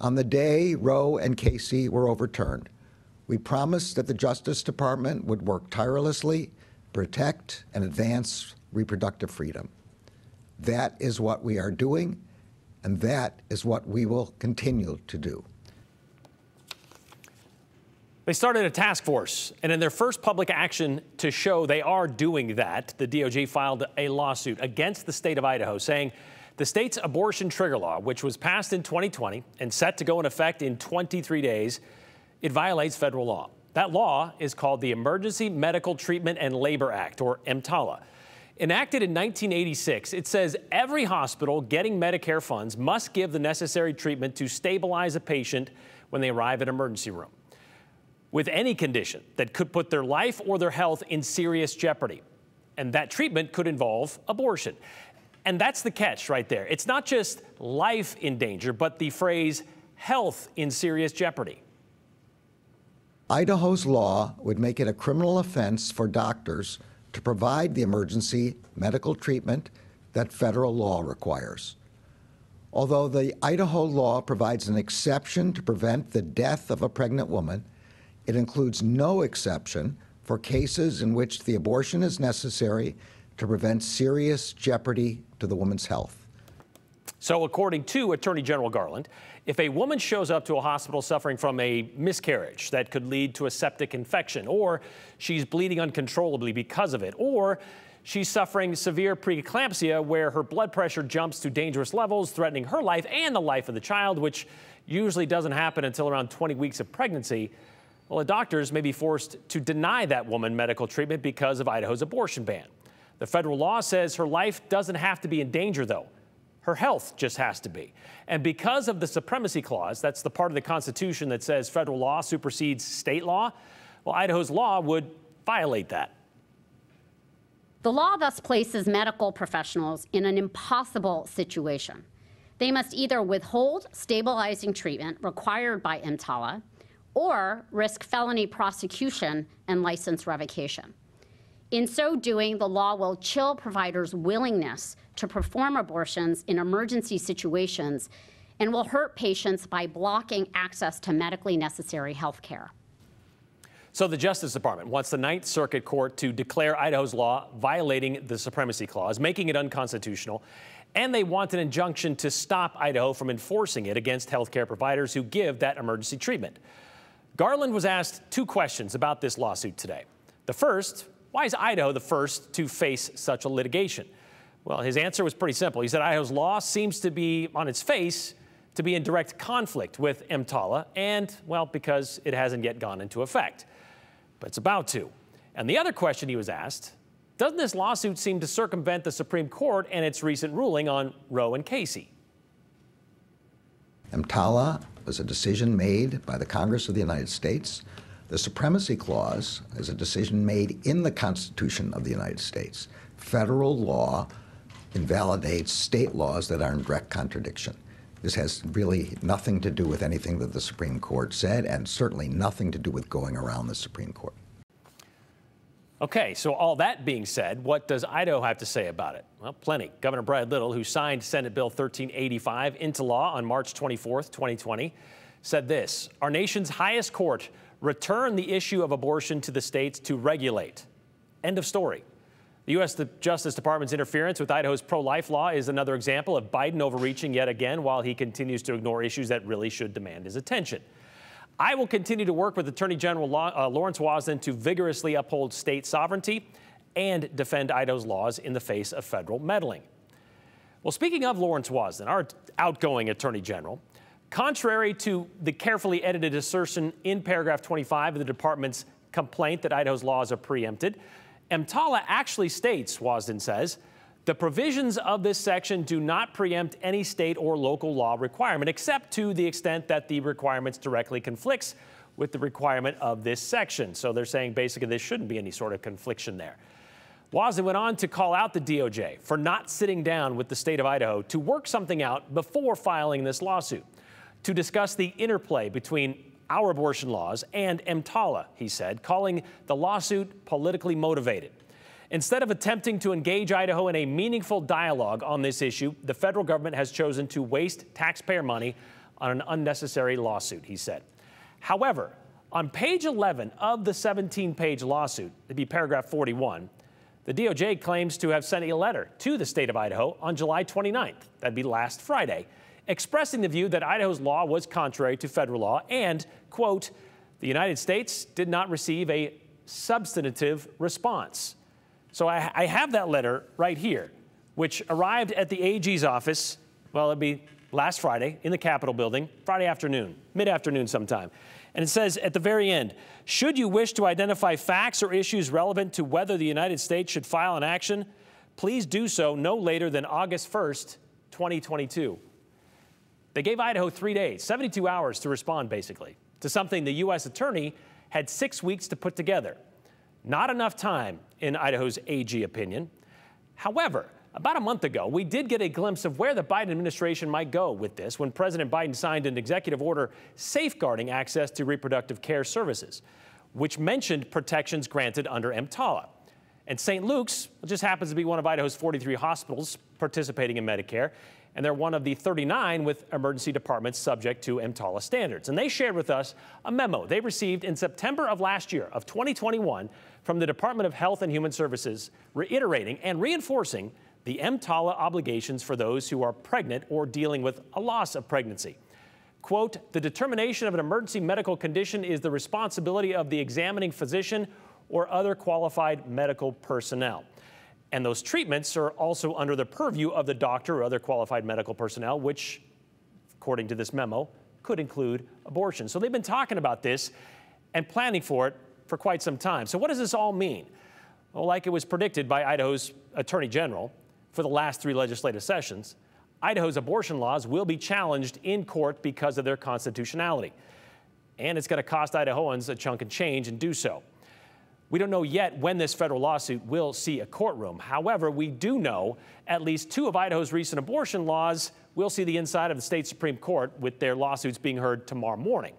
On the day Roe and Casey were overturned, we promised that the Justice Department would work tirelessly, protect, and advance reproductive freedom. That is what we are doing, and that is what we will continue to do. They started a task force, and in their first public action to show they are doing that, the DOJ filed a lawsuit against the state of Idaho saying the state's abortion trigger law, which was passed in 2020 and set to go in effect in 23 days, it violates federal law. That law is called the Emergency Medical Treatment and Labor Act, or EMTALA. Enacted in 1986, it says every hospital getting Medicare funds must give the necessary treatment to stabilize a patient when they arrive at an emergency room with any condition that could put their life or their health in serious jeopardy. And that treatment could involve abortion. And that's the catch right there. It's not just life in danger, but the phrase health in serious jeopardy. Idaho's law would make it a criminal offense for doctors to provide the emergency medical treatment that federal law requires. Although the Idaho law provides an exception to prevent the death of a pregnant woman, it includes no exception for cases in which the abortion is necessary to prevent serious jeopardy to the woman's health. So, according to Attorney General Garland, if a woman shows up to a hospital suffering from a miscarriage that could lead to a septic infection, or she's bleeding uncontrollably because of it, or she's suffering severe preeclampsia where her blood pressure jumps to dangerous levels, threatening her life and the life of the child, which usually doesn't happen until around 20 weeks of pregnancy, well, the doctors may be forced to deny that woman medical treatment because of Idaho's abortion ban. The federal law says her life doesn't have to be in danger, though. Her health just has to be. And because of the supremacy clause, that's the part of the Constitution that says federal law supersedes state law, well, Idaho's law would violate that. The law thus places medical professionals in an impossible situation. They must either withhold stabilizing treatment required by EMTALA or risk felony prosecution and license revocation. In so doing, the law will chill providers' willingness to perform abortions in emergency situations and will hurt patients by blocking access to medically necessary health care. So the Justice Department wants the Ninth Circuit Court to declare Idaho's law violating the Supremacy Clause, making it unconstitutional, and they want an injunction to stop Idaho from enforcing it against healthcare providers who give that emergency treatment. Garland was asked two questions about this lawsuit today. The first, why is Idaho the first to face such a litigation? Well, his answer was pretty simple. He said Idaho's law seems to be, on its face, to be in direct conflict with EMTALA, and, well, because it hasn't yet gone into effect. But it's about to. And the other question he was asked doesn't this lawsuit seem to circumvent the Supreme Court and its recent ruling on Roe and Casey? EMTALA was a decision made by the Congress of the United States. The Supremacy Clause is a decision made in the Constitution of the United States. Federal law invalidates state laws that are in direct contradiction. This has really nothing to do with anything that the Supreme Court said, and certainly nothing to do with going around the Supreme Court. Okay, so all that being said, what does Idaho have to say about it? Well, plenty. Governor Brad Little, who signed Senate Bill 1385 into law on March 24, 2020, said this Our nation's highest court returned the issue of abortion to the states to regulate. End of story. The U.S. Justice Department's interference with Idaho's pro life law is another example of Biden overreaching yet again while he continues to ignore issues that really should demand his attention. I will continue to work with Attorney General uh, Lawrence Wasden to vigorously uphold state sovereignty and defend Idaho's laws in the face of federal meddling. Well, speaking of Lawrence Wasden, our outgoing Attorney General, contrary to the carefully edited assertion in paragraph 25 of the department's complaint that Idaho's laws are preempted, EMTALA actually states, Wasden says, the provisions of this section do not preempt any state or local law requirement, except to the extent that the requirements directly conflicts with the requirement of this section. So they're saying basically there shouldn't be any sort of confliction there. Wasden went on to call out the DOJ for not sitting down with the state of Idaho to work something out before filing this lawsuit, to discuss the interplay between our abortion laws and EMTALA, he said, calling the lawsuit politically motivated. Instead of attempting to engage Idaho in a meaningful dialogue on this issue, the federal government has chosen to waste taxpayer money on an unnecessary lawsuit, he said. However, on page 11 of the 17 page lawsuit, it'd be paragraph 41, the DOJ claims to have sent a letter to the state of Idaho on July 29th, that'd be last Friday, expressing the view that Idaho's law was contrary to federal law and, quote, the United States did not receive a substantive response. So I, I have that letter right here, which arrived at the AG's office, well, it'd be last Friday in the Capitol building, Friday afternoon, mid afternoon sometime. And it says at the very end Should you wish to identify facts or issues relevant to whether the United States should file an action, please do so no later than August 1st, 2022. They gave Idaho three days, 72 hours to respond, basically, to something the U.S. attorney had six weeks to put together. Not enough time, in Idaho's AG opinion. However, about a month ago, we did get a glimpse of where the Biden administration might go with this when President Biden signed an executive order safeguarding access to reproductive care services, which mentioned protections granted under EMTALA. And St. Luke's just happens to be one of Idaho's 43 hospitals participating in Medicare, and they're one of the 39 with emergency departments subject to EMTALA standards. And they shared with us a memo they received in September of last year, of 2021, from the Department of Health and Human Services, reiterating and reinforcing the EMTALA obligations for those who are pregnant or dealing with a loss of pregnancy. Quote, the determination of an emergency medical condition is the responsibility of the examining physician or other qualified medical personnel. And those treatments are also under the purview of the doctor or other qualified medical personnel, which, according to this memo, could include abortion. So they've been talking about this and planning for it for quite some time. So, what does this all mean? Well, like it was predicted by Idaho's Attorney General, for the last three legislative sessions, Idaho's abortion laws will be challenged in court because of their constitutionality. And it's going to cost Idahoans a chunk of change and do so. We don't know yet when this federal lawsuit will see a courtroom. However, we do know at least two of Idaho's recent abortion laws will see the inside of the state Supreme Court with their lawsuits being heard tomorrow morning.